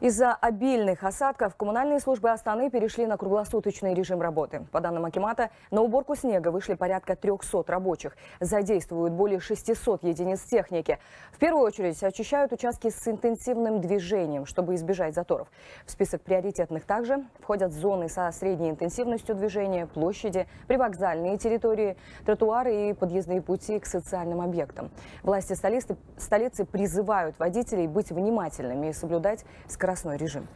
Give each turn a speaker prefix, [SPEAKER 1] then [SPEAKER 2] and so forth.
[SPEAKER 1] Из-за обильных осадков коммунальные службы Астаны перешли на круглосуточный режим работы. По данным Акимата, на уборку снега вышли порядка 300 рабочих. Задействуют более 600 единиц техники. В первую очередь очищают участки с интенсивным движением, чтобы избежать заторов. В список приоритетных также входят зоны со средней интенсивностью движения, площади, привокзальные территории, тротуары и подъездные пути к социальным объектам. Власти столицы, призывают водителей быть внимательными и соблюдать скоростной режим.